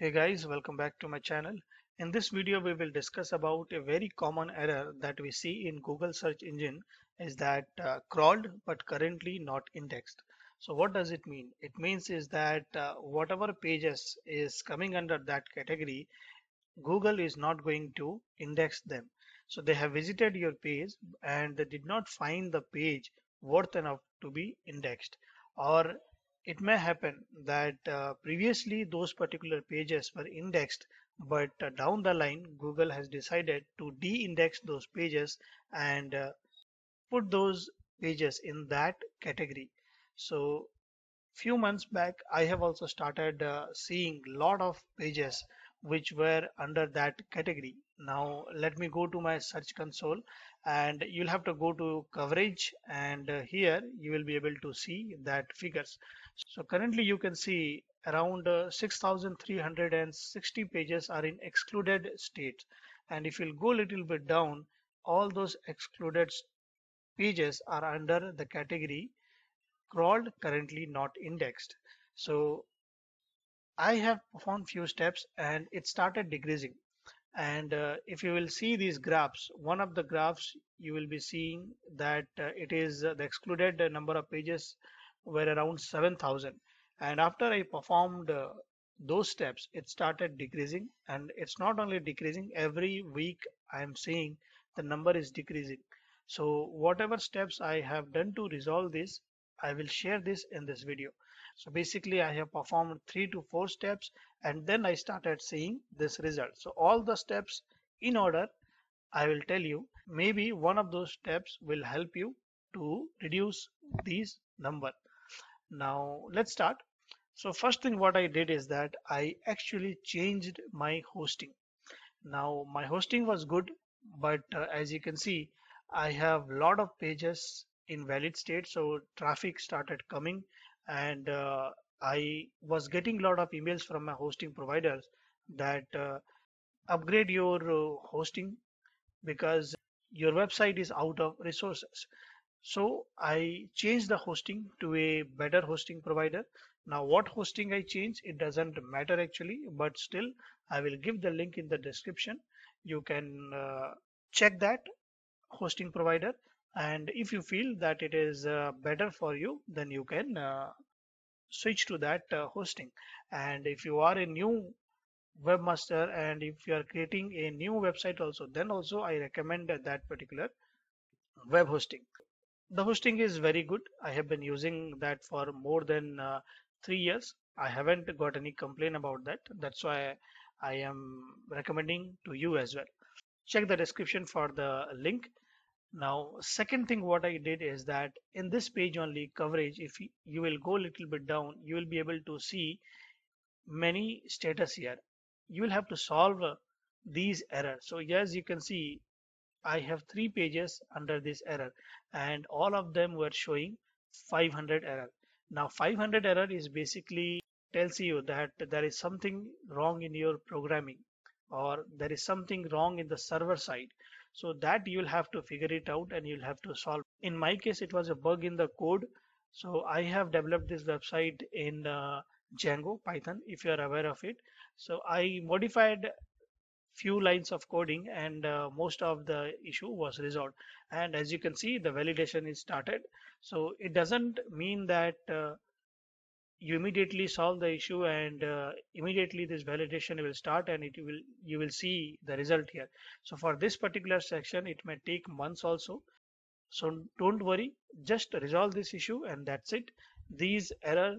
Hey guys, welcome back to my channel. In this video, we will discuss about a very common error that we see in Google search engine is that uh, crawled but currently not indexed. So what does it mean? It means is that uh, whatever pages is coming under that category, Google is not going to index them. So they have visited your page and they did not find the page worth enough to be indexed or it may happen that uh, previously those particular pages were indexed but uh, down the line Google has decided to de-index those pages and uh, put those pages in that category. So few months back I have also started uh, seeing lot of pages which were under that category. Now let me go to my search console and you'll have to go to coverage and uh, here you will be able to see that figures so currently you can see around uh, 6360 pages are in excluded state. And if you'll go a little bit down all those excluded pages are under the category crawled currently not indexed. So I have performed few steps and it started decreasing and uh, if you will see these graphs one of the graphs you will be seeing that uh, it is uh, the excluded number of pages were around 7000 and after I performed uh, those steps it started decreasing and it's not only decreasing every week I am seeing the number is decreasing so whatever steps I have done to resolve this I will share this in this video so basically I have performed three to four steps and then I started seeing this result. So all the steps in order I will tell you maybe one of those steps will help you to reduce these number. Now let's start. So first thing what I did is that I actually changed my hosting. Now my hosting was good but uh, as you can see I have a lot of pages in valid state so traffic started coming and uh, I was getting a lot of emails from my hosting providers that uh, upgrade your uh, hosting because your website is out of resources. So I changed the hosting to a better hosting provider. Now what hosting I change, it doesn't matter actually, but still I will give the link in the description. You can uh, check that hosting provider and if you feel that it is uh, better for you then you can uh, switch to that uh, hosting and if you are a new webmaster and if you are creating a new website also then also I recommend that particular web hosting the hosting is very good. I have been using that for more than uh, three years. I haven't got any complaint about that. That's why I am recommending to you as well. Check the description for the link. Now second thing what I did is that in this page only coverage if you will go a little bit down you will be able to see many status here. You will have to solve these errors. So as you can see I have three pages under this error and all of them were showing 500 error. Now 500 error is basically tells you that there is something wrong in your programming or there is something wrong in the server side. So that you'll have to figure it out and you'll have to solve. In my case it was a bug in the code. So I have developed this website in uh, Django Python if you are aware of it. So I modified few lines of coding and uh, most of the issue was resolved. And as you can see the validation is started. So it doesn't mean that uh, you immediately solve the issue and uh, immediately this validation will start and it will you will see the result here. So for this particular section it may take months also. So don't worry just resolve this issue and that's it. These error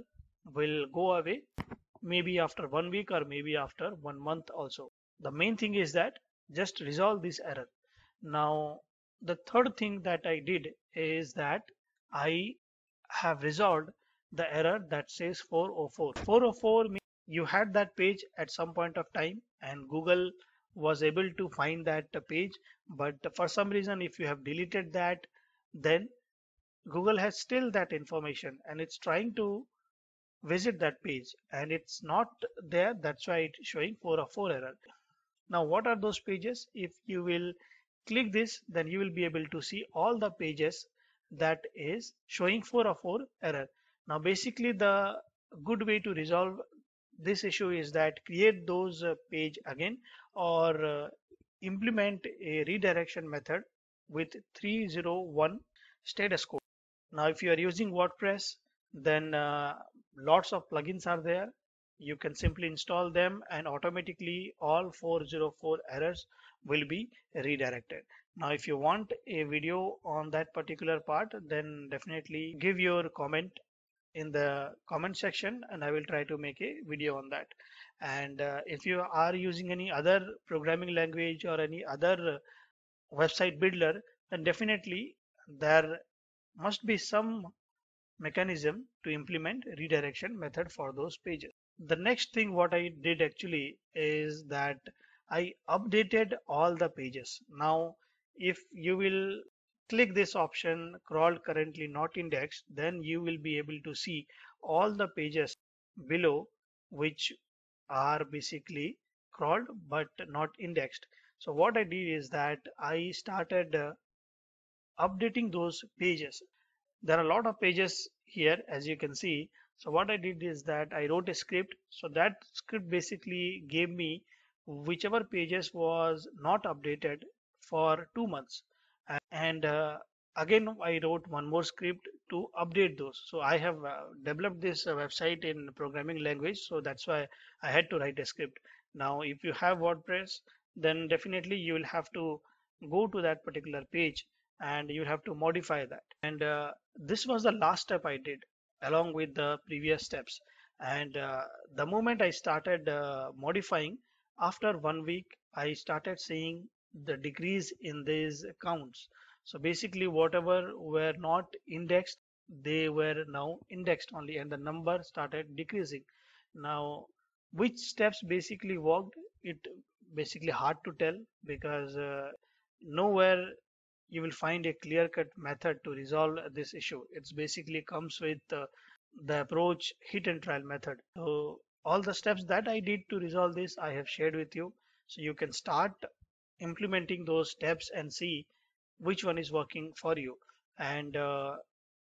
will go away maybe after one week or maybe after one month also the main thing is that just resolve this error. Now the third thing that I did is that I have resolved the error that says 404 404 means you had that page at some point of time and google was able to find that page but for some reason if you have deleted that then google has still that information and it's trying to visit that page and it's not there. That's why it's showing 404 error now what are those pages? If you will click this then you will be able to see all the pages that is showing 404 error. Now basically the good way to resolve this issue is that create those uh, page again or uh, implement a redirection method with 301 status code. Now if you are using WordPress then uh, lots of plugins are there you can simply install them and automatically all 404 errors will be redirected now if you want a video on that particular part then definitely give your comment in the comment section and I will try to make a video on that and uh, if you are using any other programming language or any other website builder then definitely there must be some mechanism to implement redirection method for those pages. The next thing what I did actually is that I updated all the pages. Now if you will click this option crawled currently not indexed then you will be able to see all the pages below which are basically crawled but not indexed. So what I did is that I started uh, updating those pages there are a lot of pages here as you can see so what I did is that I wrote a script. So that script basically gave me whichever pages was not updated for two months. And uh, again I wrote one more script to update those. So I have uh, developed this uh, website in programming language. So that's why I had to write a script. Now if you have WordPress then definitely you will have to go to that particular page and you have to modify that. And uh, this was the last step I did along with the previous steps. And uh, the moment I started uh, modifying after one week I started seeing the decrease in these counts so basically whatever were not indexed they were now indexed only and the number started decreasing. Now which steps basically worked it basically hard to tell because uh, nowhere you will find a clear-cut method to resolve this issue. It's basically comes with uh, the approach hit and trial method. So all the steps that I did to resolve this I have shared with you. So you can start implementing those steps and see which one is working for you. And uh,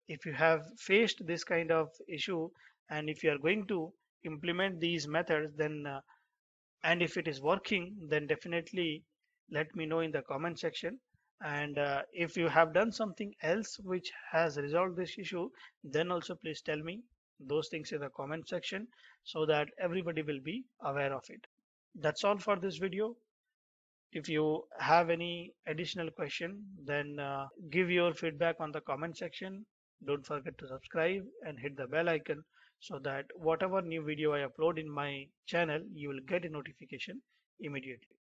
if you have faced this kind of issue and if you are going to implement these methods then uh, and if it is working then definitely let me know in the comment section and uh, if you have done something else which has resolved this issue then also please tell me those things in the comment section so that everybody will be aware of it. That's all for this video. If you have any additional question then uh, give your feedback on the comment section. Don't forget to subscribe and hit the bell icon so that whatever new video I upload in my channel you will get a notification immediately